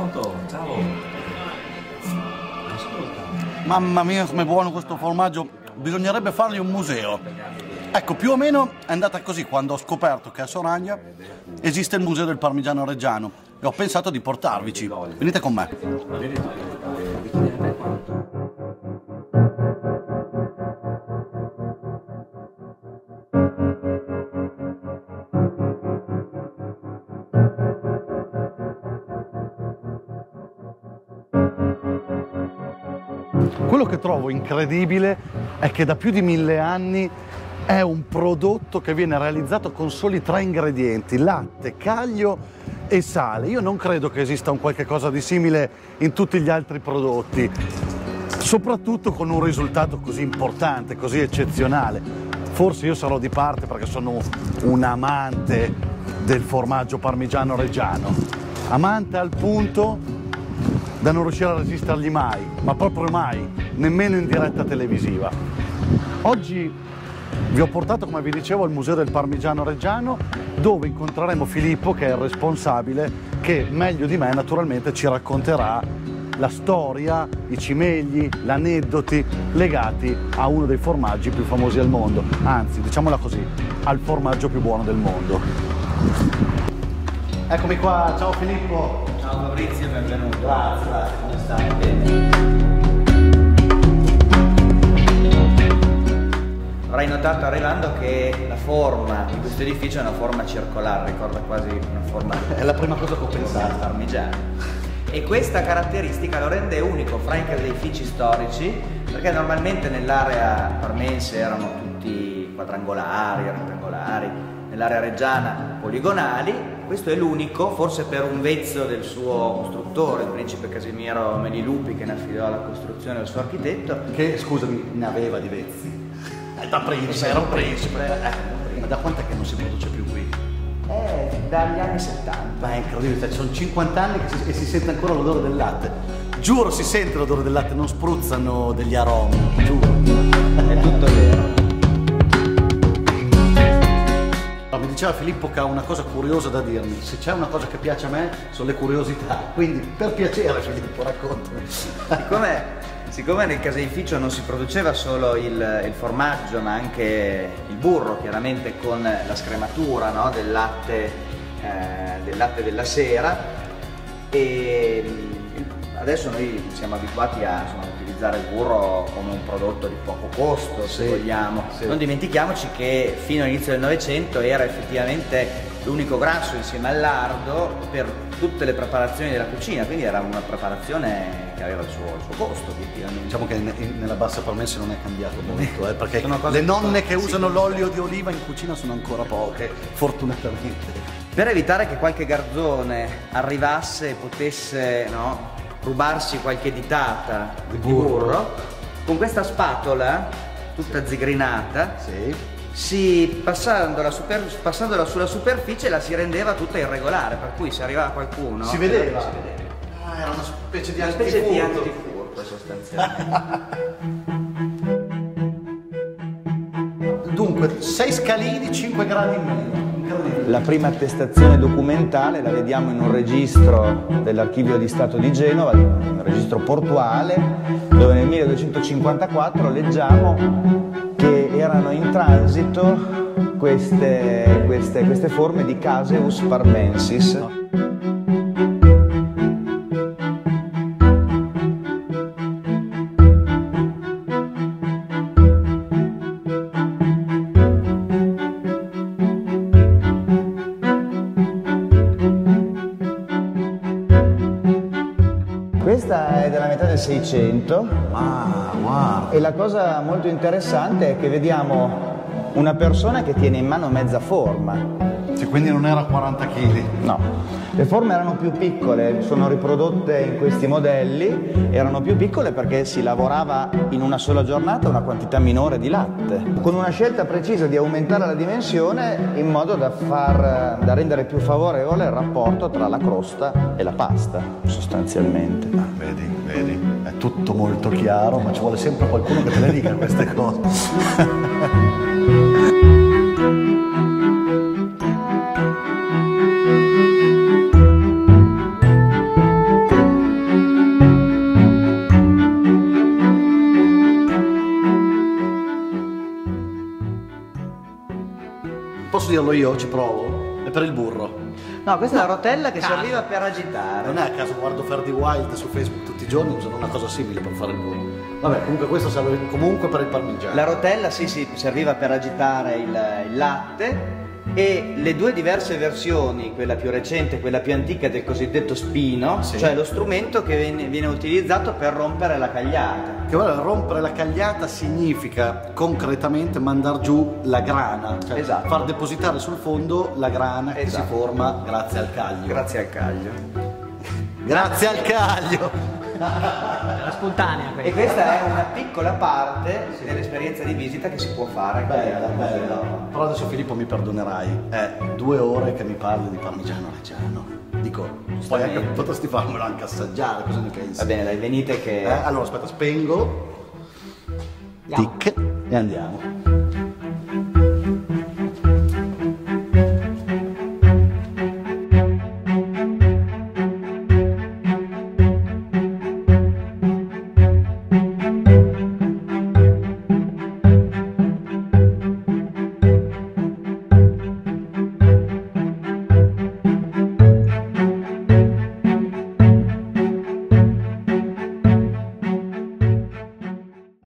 Pronto? Ciao. Ascolta. Mamma mia, come buono questo formaggio. Bisognerebbe fargli un museo. Ecco, più o meno è andata così quando ho scoperto che a Soragna esiste il museo del parmigiano reggiano e ho pensato di portarvici. Venite con me. Quello che trovo incredibile è che da più di mille anni è un prodotto che viene realizzato con soli tre ingredienti, latte, caglio e sale. Io non credo che esista un qualche cosa di simile in tutti gli altri prodotti, soprattutto con un risultato così importante, così eccezionale. Forse io sarò di parte perché sono un amante del formaggio parmigiano reggiano, amante al punto da non riuscire a resistergli mai, ma proprio mai, nemmeno in diretta televisiva. Oggi vi ho portato, come vi dicevo, al Museo del Parmigiano Reggiano, dove incontreremo Filippo, che è il responsabile, che meglio di me naturalmente ci racconterà la storia, i cimegli, gli aneddoti legati a uno dei formaggi più famosi al mondo, anzi, diciamola così, al formaggio più buono del mondo. Eccomi qua, ciao Filippo. Ciao Fabrizio, benvenuto. Grazie, grazie. Come stai? Bene. Avrai notato arrivando che la forma di questo edificio è una forma circolare, ricorda quasi una forma È la prima cosa che ho pensato. parmigiana. E questa caratteristica lo rende unico fra i caseifici storici, perché normalmente nell'area parmense erano tutti quadrangolari, rettangolari, nell'area reggiana poligonali, questo è l'unico, forse per un vezzo del suo costruttore, il principe Casimiro Melilupi, che ne affidò la costruzione al suo architetto, Che, scusami, ne aveva di vezzi. Eh, Da principe, era un principe. Eh, ma da quant'è che non si produce più qui? è dagli anni 70. Ma è incredibile, cioè, sono 50 anni che si, e si sente ancora l'odore del latte. Giuro si sente l'odore del latte, non spruzzano degli aromi, giuro. È tutto vero. Ma Mi diceva Filippo che ha una cosa curiosa da dirmi. Se c'è una cosa che piace a me sono le curiosità. Quindi per piacere Filippo raccontami. Siccome, siccome nel caseificio non si produceva solo il, il formaggio, ma anche il burro, chiaramente con la scrematura no, del, latte, eh, del latte della sera, e mm, adesso noi siamo abituati a insomma, utilizzare il burro come un prodotto di poco costo, se Sì, vogliamo. sì. Non dimentichiamoci che fino all'inizio del Novecento era effettivamente l'unico grasso insieme al lardo per tutte le preparazioni della cucina, quindi era una preparazione che aveva il suo, il suo costo obiettivamente. Diciamo che in- in- nella bassa parmense non è cambiato molto, eh, perché le nonne che usano l'olio di oliva in cucina sono ancora poche, fortunatamente. Per evitare che qualche garzone arrivasse e potesse no, rubarsi qualche ditata Di burro. burro, con questa spatola tutta zigrinata, Sì. si, passandola, super- passandola sulla superficie la si rendeva tutta irregolare, per cui se arrivava qualcuno... Si vedeva? Si vedeva. Ah, era una specie di antifurto sostanzialmente. Dunque, 6 scalini, 5 gradi in meno. La prima attestazione documentale la vediamo in un registro dell'Archivio di Stato di Genova, un registro portuale, dove nel 1254 leggiamo che erano in transito queste, queste- queste forme di Caseus parmensis. 600 Ma, wow. E la cosa molto interessante è che vediamo una persona che tiene in mano mezza forma. Cioè, quindi non era 40 kg? No le forme erano più piccole, sono riprodotte in questi modelli, erano più piccole perché si lavorava in una sola giornata una quantità minore di latte, con una scelta precisa di aumentare la dimensione in modo da, far, da rendere più favorevole il rapporto tra la crosta e la pasta, sostanzialmente. Ah, vedi, vedi, è tutto molto chiaro, ma ci vuole sempre qualcuno che te le dica queste cose. io, ci provo. È per il burro. No, questa è la rotella che caso. serviva per agitare. Non è a caso guardo Ferdi Wild su Facebook tutti i giorni, usano una cosa simile per fare il burro. Vabbè, comunque questo serve comunque per il parmigiano. La rotella sì, sì, serviva per agitare il, il latte e le due diverse versioni, quella più recente e quella più antica del cosiddetto spino, Sì. cioè lo strumento che viene, viene utilizzato per rompere la cagliata. Che guarda, rompere la cagliata significa concretamente mandar giù la grana, cioè Esatto. far depositare sul fondo la grana che Esatto. si forma grazie al caglio. Grazie al caglio. Grazie al caglio! Era spontanea E questa. questa è una piccola parte dell'esperienza di visita che si può fare. Bella, bella. Però adesso Filippo mi perdonerai, è due ore che mi parli di parmigiano reggiano. Dico, poi anche, potresti farmelo anche assaggiare, cosa ne pensi? Va bene, dai, venite che... Eh, allora aspetta, spengo. Andiamo. Tic e andiamo.